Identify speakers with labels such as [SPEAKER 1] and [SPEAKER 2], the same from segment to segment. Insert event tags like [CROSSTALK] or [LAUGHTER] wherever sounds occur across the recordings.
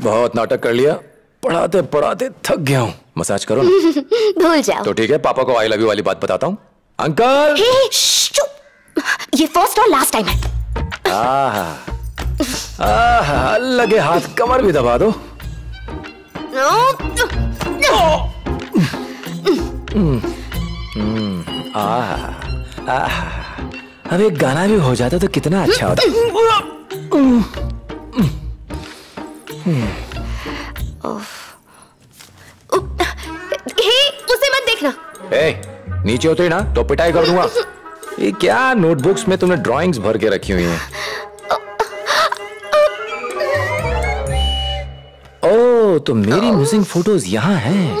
[SPEAKER 1] बहुत नाटक कर लिया। पढ़ाते पढ़ाते थक गया हूँ। मसाज करो ना। [LAUGHS]
[SPEAKER 2] भूल जाओ।
[SPEAKER 1] तो ठीक है पापा को आई लव यू वाली बात बताता हूँ। अंकल!
[SPEAKER 2] हे, ये फ़र्स्ट और लास्ट टाइम है।
[SPEAKER 1] आहा। आहा लगे हाथ। कमर भी दबा दो। आहा आहा। अब एक गाना भी हो जाता तो कितना अच्छा होता। नीचे उतरी ना तो पिटाई कर दूँगा। ये क्या नोटबुक्स में तुमने ड्राइंग्स भर के रखी हुई हैं? ओ तो मेरी मिसिंग फ़ोटोज़ यहाँ हैं।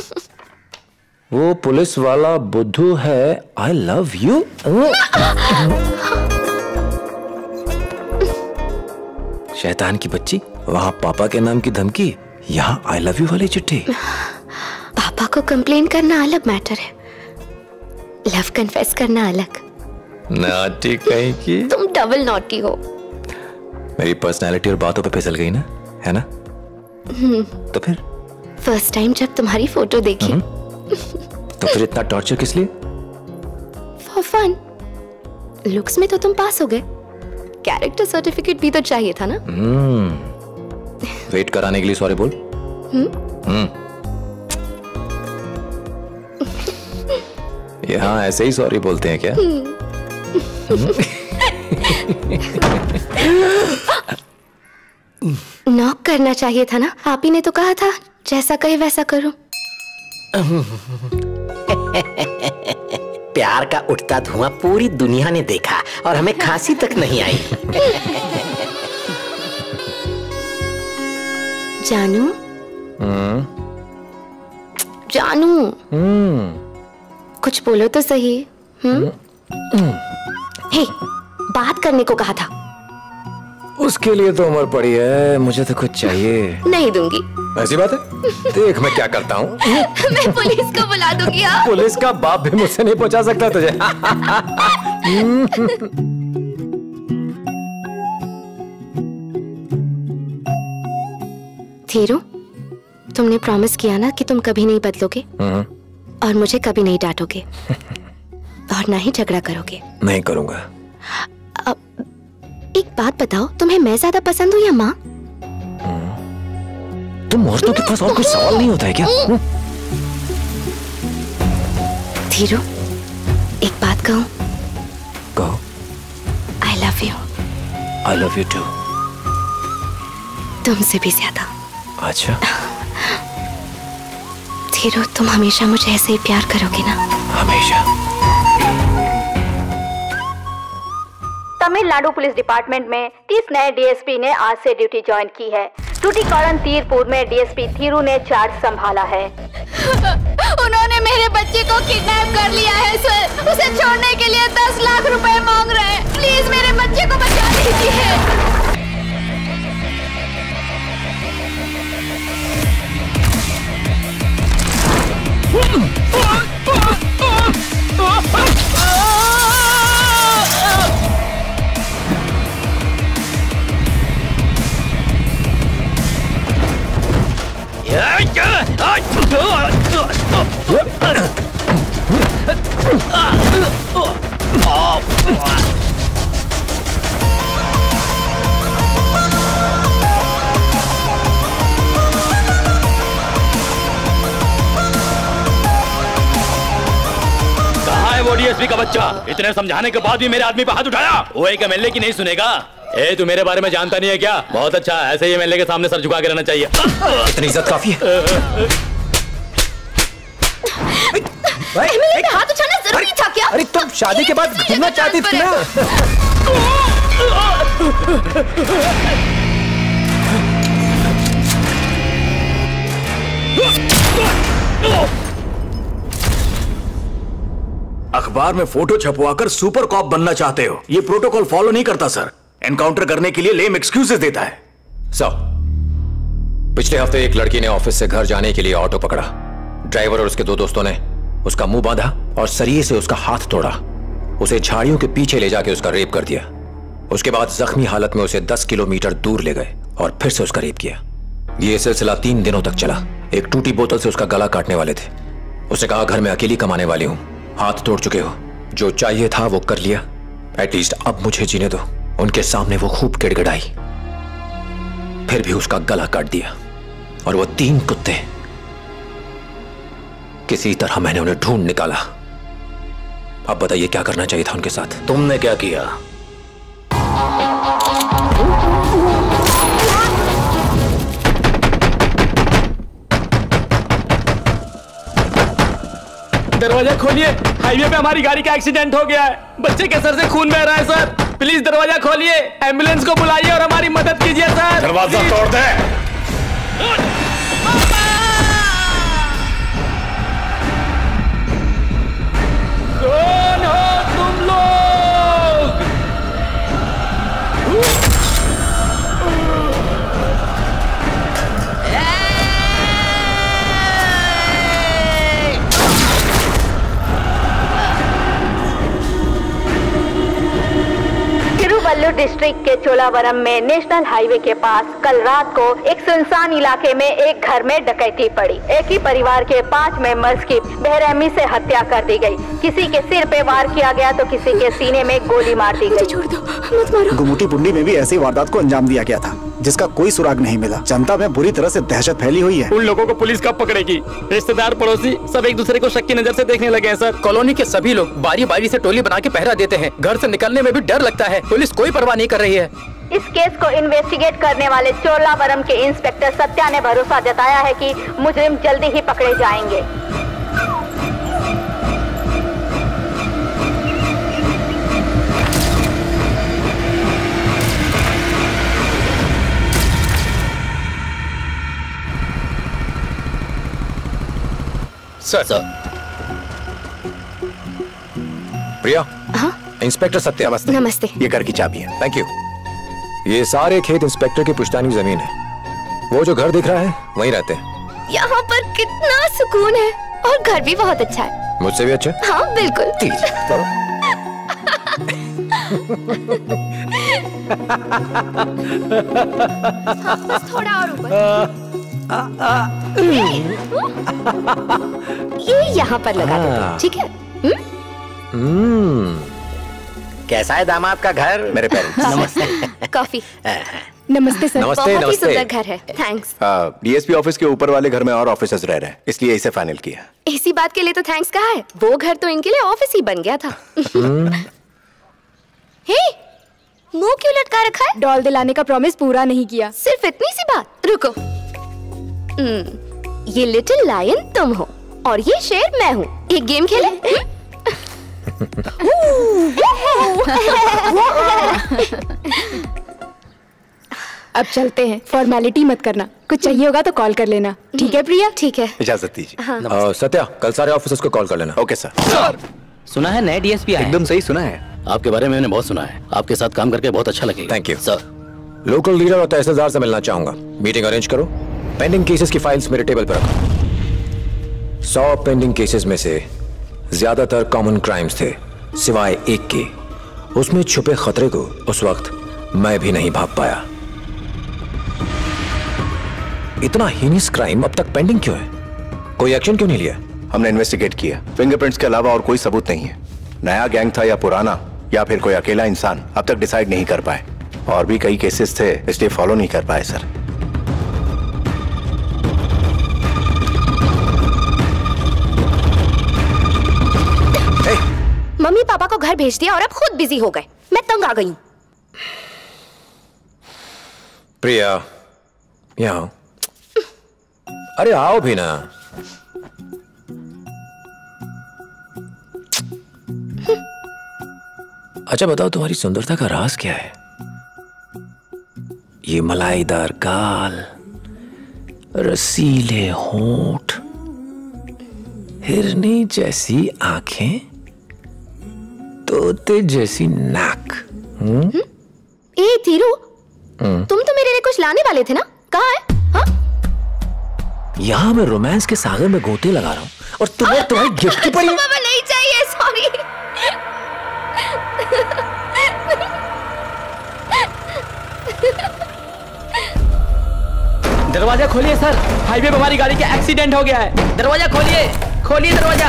[SPEAKER 1] वो पुलिस वाला बुद्धू है। आई लव यू शैतान की बच्ची, वहाँ पापा के नाम की धमकी, यहाँ आई लव यू वाली चिट्ठी।
[SPEAKER 2] पापा को कंप्लेन करना अलग मैटर है। लव कन्फेस करना अलग।
[SPEAKER 1] नाटी कहीं की?
[SPEAKER 2] तुम डबल नॉटी हो।
[SPEAKER 1] मेरी पर्सनालिटी और बातों पे फिसल गई ना है ना? तो फिर?
[SPEAKER 2] फ़र्स्ट टाइम जब तुम्हारी फ़ोटो देखी।
[SPEAKER 1] तो फिर इतना टॉर्चर किस लिए?
[SPEAKER 2] फॉर फन लुक्स में तो तुम पास हो गए। कैरेक्टर सर्टिफिकेट भी तो चाहिए था ना?
[SPEAKER 1] वेट कराने के लिए सॉरी बोल। हम्म। यहाँ ऐसे ही सॉरी बोलते हैं क्या?
[SPEAKER 2] नॉक करना चाहिए था ना? आप ही ने तो कहा था जैसा कहे वैसा करो।
[SPEAKER 3] प्यार का उठता धुआँ पूरी दुनिया ने देखा और हमें खांसी तक नहीं आई।
[SPEAKER 2] जानू? जानू? कुछ बोलो तो सही हम्म? हे बात करने को कहा था।
[SPEAKER 1] उसके लिए तो उम्र पड़ी है मुझे तो कुछ चाहिए।
[SPEAKER 2] नहीं दूँगी।
[SPEAKER 1] ऐसी बात है? देख मैं क्या करता हूँ। [LAUGHS]
[SPEAKER 2] मैं पुलिस को बुला दूँगी हाँ?
[SPEAKER 1] पुलिस का बाप भी मुझसे नहीं पहुँचा सकता तुझे। [LAUGHS]
[SPEAKER 2] थीरू तुमने प्रॉमिस किया ना कि तुम कभी नहीं बदलोगे। और मुझे कभी नहीं डांटोगे। [LAUGHS] और ना ही झगड़ा करोगे।
[SPEAKER 1] नहीं करूँगा।
[SPEAKER 2] एक बात बताओ तुम्हें मैं ज़्यादा पसंद हूँ या माँ?
[SPEAKER 1] तुम औरतों के पास और कुछ सवाल नहीं होता है क्या? हम्म?
[SPEAKER 2] थीरू एक बात कहूँ?
[SPEAKER 1] कहो।
[SPEAKER 2] I love you
[SPEAKER 1] I love you too
[SPEAKER 2] तुमसे भी ज़्यादा।
[SPEAKER 1] अच्छा। [LAUGHS]
[SPEAKER 2] थीरू तुम हमेशा मुझे ऐसे ही प्यार करोगे ना?
[SPEAKER 1] हमेशा।
[SPEAKER 4] तमिलनाडु पुलिस डिपार्टमेंट में 30 नए डीएसपी ने आज से ड्यूटी ज्वाइन की है। टूटीकाड़न तीरपुर में डीएसपी थीरू ने चार्ज संभाला है। [LAUGHS]
[SPEAKER 5] उन्होंने मेरे बच्चे को किडनैप कर लिया है सर। बच्चा
[SPEAKER 6] इतने समझाने के बाद भी मेरे आदमी पे हाथ उठाया वो एक एमएलए की नहीं सुनेगा ए तू मेरे बारे में जानता नहीं है क्या बहुत अच्छा ऐसे ही एमएलए के सामने सर झुका के रहना चाहिए
[SPEAKER 1] इतनी इज़्ज़त काफ़ी है
[SPEAKER 2] एमिली पे हाथ उठाना ज़रूरी था क्या
[SPEAKER 1] अरे तुम शादी के बाद घूमना चाहती थी ना
[SPEAKER 7] अखबार में फ़ोटो छपवाकर सुपर कॉप बनना चाहते हो। ये प्रोटोकॉल फॉलो नहीं करता, सर। एनकाउंटर करने के लिए लेम एक्सक्यूजेस देता है।
[SPEAKER 1] सो पिछले हफ़्ते एक लड़की ने ऑफ़िस से घर जाने के लिए ऑटो पकड़ा। ड्राइवर और उसके दो दोस्तों ने उसका मुँह बांधा और सरिये से उसका हाथ तोड़ा। उसे झाड़ियों के पीछे ले जाके उसका रेप कर दिया। उसके बाद जख्मी हालत में उसे 10 किलोमीटर दूर ले गए और फिर से उसका रेप किया। ये सिलसिला तीन दिनों तक चला। एक टूटी बोतल से उसका गला काटने वाले थे। उसने कहा, घर में अकेली कमाने वाली हूँ। हाथ तोड़ चुके हो। जो चाहिए था वो कर लिया। एटलीस्ट अब मुझे जीने दो। उनके सामने वो खूब गिड़गिड़ाई। फिर भी उसका गला काट दिया। और वो तीन कुत्ते। किसी तरह मैंने उन्हें ढूंढ निकाला। अब बताइए क्या करना चाहिए था उनके साथ?
[SPEAKER 7] तुमने क्या किया?
[SPEAKER 6] दरवाज़ा खोलिए। हाईवे पे हमारी गाड़ी का एक्सीडेंट हो गया है। बच्चे के सर से खून बह रहा है सर। प्लीज़ दरवाज़ा खोलिए। एंबुलेंस को बुलाइए और हमारी मदद कीजिए सर।
[SPEAKER 7] दरवाज़ा तोड़ दे।
[SPEAKER 4] डिस्ट्रिक्ट में नेशनल हाईवे के पास कल रात को एक सुनसान इलाके में एक घर में डकैती पड़ी। एक ही परिवार के पाँच मेंबर्स की बेरहमी से हत्या कर दी गई। किसी के सिर पे वार किया गया तो किसी के सीने में गोली मार दी गई।
[SPEAKER 2] छोड़ दो मत मारो।
[SPEAKER 8] गुमुटी पुंडी में भी ऐसी वारदात को अंजाम दिया गया था जिसका कोई सुराग नहीं मिला। जनता में बुरी तरह से दहशत फैली हुई है।
[SPEAKER 6] उन लोगों को पुलिस कब पकड़ेगी? रिश्तेदार पड़ोसी सब एक दूसरे को शक की नज़र से देखने लगे हैं सर।
[SPEAKER 9] कॉलोनी के सभी लोग बारी बारी से टोली बना के पहरा देते हैं। घर से निकलने में भी डर लगता है। पुलिस कोई परवाह नहीं कर रही है।
[SPEAKER 4] इस केस को इन्वेस्टिगेट करने वाले चोलावरम के इंस्पेक्टर सत्या ने भरोसा जताया है कि मुजरिम जल्दी ही पकड़े जाएँगे।
[SPEAKER 9] Sir. Sir.
[SPEAKER 1] Priya inspector Satya नमस्ते।
[SPEAKER 2] नमस्ते।
[SPEAKER 8] ये घर की चाबी है।
[SPEAKER 1] थैंक यू ये सारे खेत इंस्पेक्टर की पुश्तैनी ज़मीन है। वो जो घर दिख रहा है वहीं रहते हैं।
[SPEAKER 2] यहाँ पर कितना सुकून है और घर भी बहुत अच्छा है।
[SPEAKER 1] मुझसे भी अच्छा?
[SPEAKER 2] हाँ बिल्कुल। हाँ, थोड़ा और ऊपर। ये यहाँ पर लगा दो ठीक है?
[SPEAKER 1] हम्म।
[SPEAKER 3] कैसा है दामाद का घर?
[SPEAKER 8] मेरे पेरेंट्स
[SPEAKER 3] नमस्ते।
[SPEAKER 2] कॉफ़ी। नमस्ते सर।
[SPEAKER 1] नमस्ते,
[SPEAKER 2] बहुत ही
[SPEAKER 1] नमस्ते।
[SPEAKER 2] सुंदर घर है। थैंक्स
[SPEAKER 8] डीएसपी ऑफ़िस के ऊपर वाले घर में और ऑफिसर्स रह रहे हैं इसलिए इसे फाइनल किया।
[SPEAKER 2] इसी बात के लिए तो थैंक्स कहा है। वो घर तो इनके लिए ऑफ़िस ही बन गया था। हे मुँह क्यों लटका रखा है?
[SPEAKER 5] डॉल दिलाने का प्रॉमिस पूरा नहीं किया।
[SPEAKER 2] सिर्फ़ इतनी सी बात। रुको। हम्म, ये लिटिल लायन तुम हो और ये शेर मैं हूँ। एक गेम खेले? [LAUGHS] [LAUGHS] [LAUGHS]
[SPEAKER 5] अब चलते हैं। फॉर्मेलिटी मत करना। कुछ चाहिए होगा तो कॉल कर लेना। ठीक है प्रिया?
[SPEAKER 2] ठीक है।
[SPEAKER 8] इजाज़त दीजिए।
[SPEAKER 1] अ, सत्या कल सारे ऑफिसर्स को कॉल कर लेना।
[SPEAKER 8] ओके सर
[SPEAKER 9] सुना है नए डीएसपी
[SPEAKER 8] एकदम सही सुना है।
[SPEAKER 6] आपके बारे में मैंने बहुत सुना है। आपके साथ काम करके बहुत अच्छा लगेगा।
[SPEAKER 1] Thank you.
[SPEAKER 6] Sir
[SPEAKER 1] local leader और तहसीलदार से मिलना चाहूँगा। मीटिंग अरेंज करो। पेंडिंग केसेस की फाइल्स मेरे टेबल पर रखो। सौ पेंडिंग केसेस में से ज़्यादातर कॉमन क्राइम्स थे सिवाय एक के। उसमें छुपे खतरे को उस वक्त मैं भी नहीं भाप पाया। इतना हीनियस क्राइम अब तक पेंडिंग क्यों है? कोई एक्शन क्यों नहीं लिया?
[SPEAKER 8] हमने इन्वेस्टिगेट किया। फिंगरप्रिंट्स के अलावा और कोई सबूत नहीं है। नया गैंग था या पुराना या फिर कोई अकेला इंसान अब तक डिसाइड नहीं कर पाए। और भी कई केसेस थे इसलिए फॉलो नहीं कर पाए सर
[SPEAKER 2] मम्मी पापा को घर भेज दिया और अब खुद बिज़ी हो गए। मैं तंग आ गई
[SPEAKER 1] प्रिया यहाँ। अरे आओ भी ना। अच्छा बताओ तुम्हारी सुंदरता का राज क्या है? ये मलाईदार गाल रसीले होंठ हिरनी जैसी आँखें तोते जैसी नाक
[SPEAKER 2] ए धीरू तुम तो मेरे लिए कुछ लाने वाले थे ना? कहा है हाँ?
[SPEAKER 1] यहाँ मैं रोमांस के सागर में गोते लगा रहा हूँ और तुम्हें तुम्हारी गिफ्ट की पड़ी है?
[SPEAKER 2] नहीं चाहिए सॉरी
[SPEAKER 9] दरवाज़ा खोलिए सर। हाईवे पर हमारी गाड़ी का एक्सीडेंट हो गया है। दरवाज़ा खोलिए। खोलिए दरवाज़ा।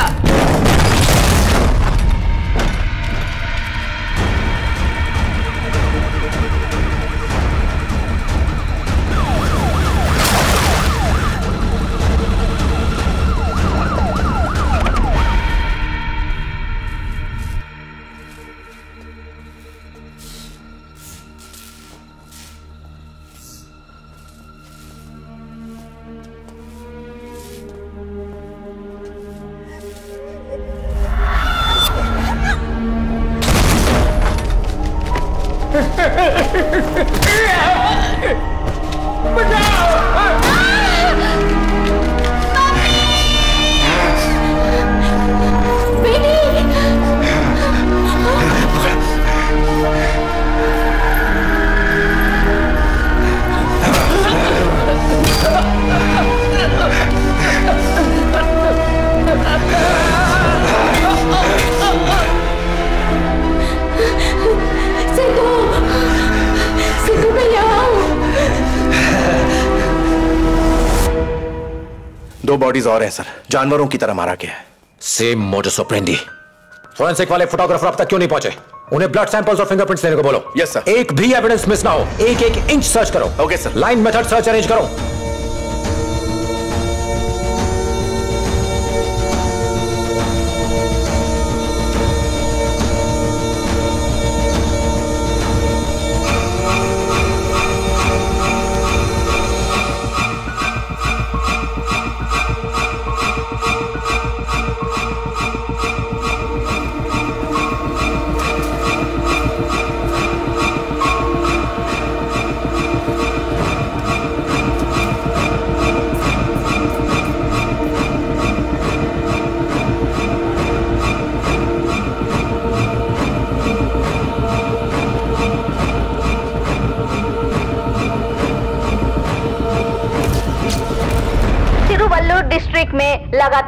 [SPEAKER 5] there. [LAUGHS]
[SPEAKER 8] दो बॉडीज और हैं सर जानवरों की तरह मारा गया है।
[SPEAKER 1] सेम मोटस ऑपरेंडी फोरेंसिक वाले फोटोग्राफर अब तक क्यों नहीं पहुँचे? उन्हें ब्लड सैंपल्स और फिंगरप्रिंट्स लेने को बोलो।
[SPEAKER 8] यस सर
[SPEAKER 1] एक भी एविडेंस मिस ना हो। एक एक इंच सर्च करो।
[SPEAKER 8] Okay sir
[SPEAKER 1] line method search arrange करो।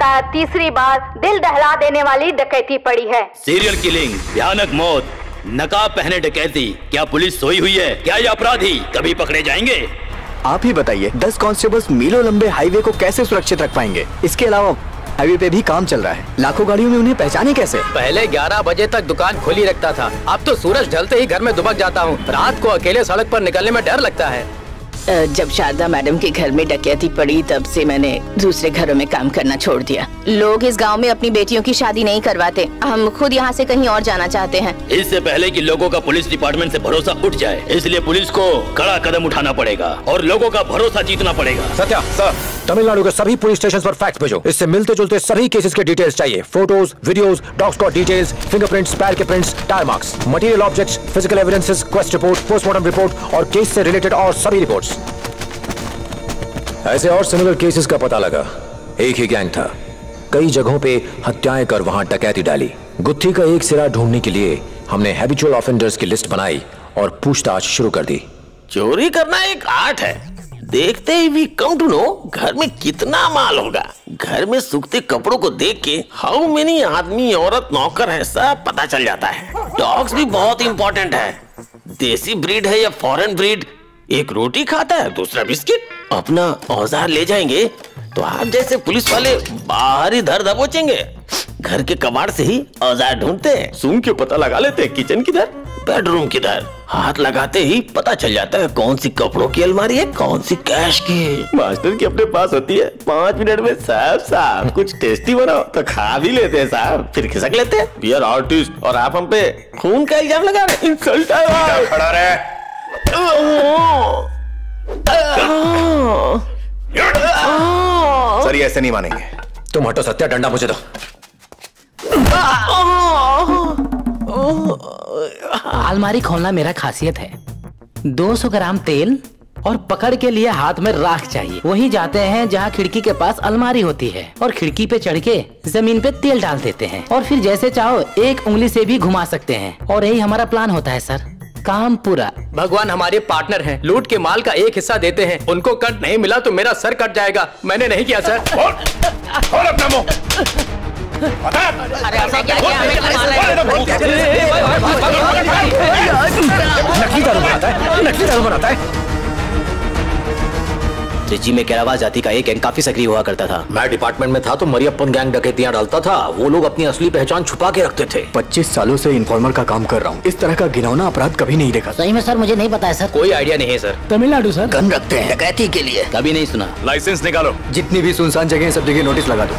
[SPEAKER 4] लगातार तीसरी बार दिल दहला देने वाली डकैती पड़ी है।
[SPEAKER 6] सीरियल किलिंग भयानक मौत नकाब पहने डकैती क्या पुलिस सोई हुई है? क्या ये अपराधी कभी पकड़े जाएँगे?
[SPEAKER 10] आप ही बताइए दस कांस्टेबल्स मीलों लंबे हाईवे को कैसे सुरक्षित रख पाएँगे? इसके अलावा हाईवे पे भी काम चल रहा है। लाखों गाड़ियों में उन्हें पहचाने कैसे?
[SPEAKER 9] पहले 11 बजे तक दुकान खुली रखता था। अब तो सूरज ढलते ही घर में दुबक जाता हूँ। रात को अकेले सड़क पर निकलने में डर लगता है।
[SPEAKER 11] जब शारदा मैडम के घर में डकैती पड़ी तब से मैंने दूसरे घरों में काम करना छोड़ दिया। लोग इस गाँव में अपनी बेटियों की शादी नहीं करवाते। हम खुद यहाँ से कहीं और जाना चाहते हैं।
[SPEAKER 6] इससे पहले कि लोगों का पुलिस डिपार्टमेंट से भरोसा उठ जाए इसलिए पुलिस को कड़ा कदम उठाना पड़ेगा और लोगों का भरोसा जीतना पड़ेगा।
[SPEAKER 1] सत्या सर। तमिलनाडु के सभी पुलिस स्टेशन पर फैक्ट भेजो। इससे मिलते जुलते सभी केसेस के डिटेल्स चाहिए। Photos videos dog squad details fingerprints पैर के prints tyre marks material objects physical evidences quest report postmortem report और केस से रिलेटेड और सभी रिपोर्ट्स ऐसे और सिमिलर केसेस का पता लगा। एक ही गैंग था। कई जगहों पे हत्याएँ कर वहाँ डकैती डाली। गुत्थी का एक सिरा ढूँढने के लिए हमने हैबिचुअल ऑफेंडर्स की लिस्ट बनाई और पूछताछ शुरू कर दी।
[SPEAKER 3] चोरी करना एक आर्ट है। देखते ही भी काउंट टू नो, घर में कितना माल होगा। घर में सूखते कपड़ों को देख के हाउ मेनी आदमी, औरत, नौकर है, सब पता चल जाता है। डॉग्स भी बहुत इंपॉर्टेंट है। देसी ब्रीड है या फॉरेन ब्रीड एक रोटी खाता है, दूसरा बिस्किट। अपना औज़ार ले जाएँगे तो आप जैसे पुलिस वाले बाहर ही धर दबोचेंगे। घर के कबाड़ से ही औज़ार ढूंढते हैं। सूंघ के पता लगा लेते हैं, किचन किधर? बेडरूम किधर? हाथ लगाते ही पता चल जाता है कौन सी कपड़ों की अलमारी है कौन सी कैश की मास्टर की अपने पास होती है। पाँच मिनट में साहब साहब कुछ टेस्टी बनाओ तो खा भी लेते हैं साहब। फिर खिसक लेते हैं। वी आर आर्टिस्ट और आप हम पे खून का इल्ज़ाम लगा रहे इंसल्ट
[SPEAKER 8] खड़ा रहे। सर ये ऐसे नहीं मानेंगे।
[SPEAKER 1] तुम हटो सत्या डंडा मुझे दो।
[SPEAKER 11] अलमारी खोलना मेरा खासियत है। 200 ग्राम तेल और पकड़ के लिए हाथ में राख चाहिए। वहीं जाते हैं जहाँ खिड़की के पास अलमारी होती है और खिड़की पे चढ़ के ज़मीन पे तेल डाल देते हैं। और फिर जैसे चाहो एक उंगली से भी घुमा सकते हैं। और यही हमारा प्लान होता है सर। काम पूरा।
[SPEAKER 9] भगवान हमारे पार्टनर हैं। लूट के माल का एक हिस्सा देते हैं। उनको कट नहीं मिला तो मेरा सर कट जाएगा। मैंने नहीं किया सर।
[SPEAKER 8] और अपना मुँह।
[SPEAKER 11] अरे ऐसा क्या किया हमें
[SPEAKER 1] नकली दारू बनाता है नकली दारू बनाता है
[SPEAKER 9] त्रिची में केरावा जाति का एक गैंग काफ़ी सक्रिय हुआ करता था।
[SPEAKER 12] मैं डिपार्टमेंट में था तो मरियप्पन गैंग डकैतियाँ डालता था। वो लोग अपनी असली पहचान छुपा के रखते थे।
[SPEAKER 10] पच्चीस सालों से इन्फॉर्मर का काम कर रहा हूँ। इस तरह का घिनौना अपराध कभी नहीं देखा।
[SPEAKER 11] सही में सर मुझे नहीं पता है सर।
[SPEAKER 9] कोई आइडिया नहीं है सर।
[SPEAKER 11] तमिलनाडु सर।
[SPEAKER 10] गन रखते हैं। डकैती के लिए।
[SPEAKER 9] कभी नहीं सुना।
[SPEAKER 7] लाइसेंस निकालो।
[SPEAKER 10] जितनी भी सुनसान जगह सब जगह नोटिस लगा दो।